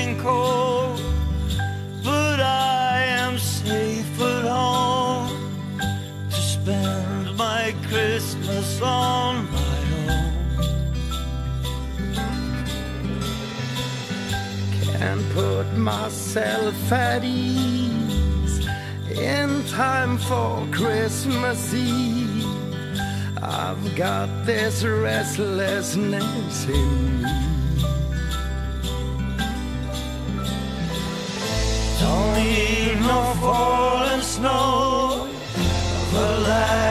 getting cold, but I am safe at home to spend my Christmas on my own. Can't put myself at ease in time for Christmas Eve. I've got this restlessness in me. alive.